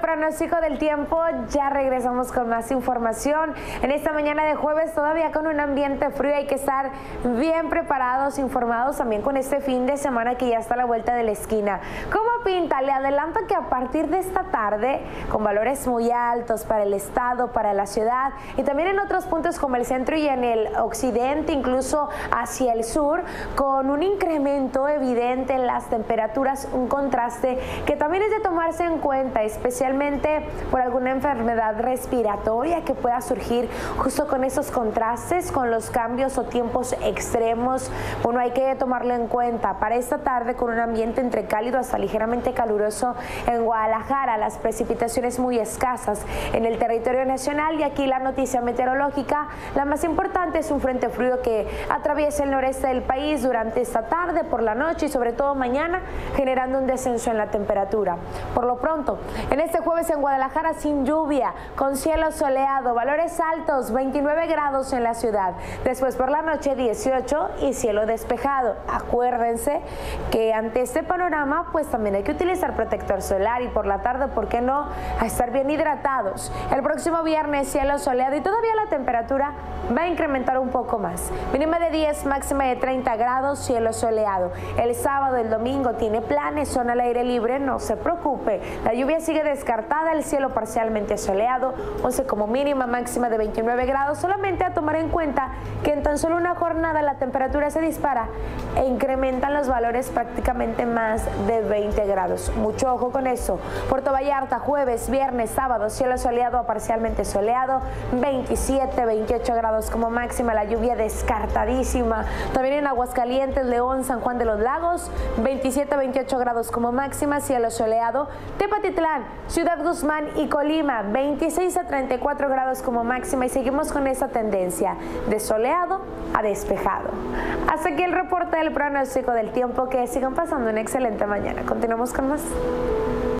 pronóstico del tiempo, ya regresamos con más información. En esta mañana de jueves, todavía con un ambiente frío, hay que estar bien preparados, informados también con este fin de semana que ya está a la vuelta de la esquina. ¿Cómo pinta? Le adelanto que a partir de esta tarde, con valores muy altos para el estado, para la ciudad y también en otros puntos como el centro y en el occidente, incluso hacia el sur, con un incremento evidente en las temperaturas, un contraste que también es de tomarse en cuenta, especialmente por alguna enfermedad respiratoria que pueda surgir justo con esos contrastes, con los cambios o tiempos extremos. Bueno, hay que tomarlo en cuenta. Para esta tarde, con un ambiente entre cálido hasta ligeramente caluroso en Guadalajara, las precipitaciones muy escasas en el territorio nacional y aquí la noticia meteorológica, la más importante es un frente frío que atraviesa el noreste del país durante esta tarde, por la noche y sobre todo mañana, generando un descenso en la temperatura. Por lo pronto, en este jueves en Guadalajara sin lluvia, con cielo soleado, valores altos, 29 grados en la ciudad. Después por la noche 18 y cielo despejado. Acuérdense que ante este panorama pues también hay que utilizar protector solar y por la tarde, ¿por qué no? A estar bien hidratados. El próximo viernes cielo soleado y todavía la temperatura va a incrementar un poco más. Mínima de 10, máxima de 30 grados, cielo soleado. El sábado, el domingo tiene planes, son al aire libre, no se preocupe. La lluvia sigue descartada, el cielo parcialmente soleado, 11 como mínima, máxima de 29 grados. Solamente a tomar en cuenta que en tan solo una jornada la temperatura se dispara e incrementan los valores prácticamente más de 20 grados. Mucho ojo con eso. Puerto Vallarta, jueves, viernes, sábado, cielo soleado a parcialmente soleado, 27, 28 grados como máxima, la lluvia descartadísima. También en Aguascalientes, León, San Juan de los Lagos, 27, 28 grados como máxima, cielo soleado. Tepatitlán, Ciudad Guzmán y Colima, 26 a 34 grados como máxima y seguimos con esa tendencia de soleado a despejado. Hasta aquí el reporte del pronóstico del tiempo. Que sigan pasando una excelente mañana. Continuamos música,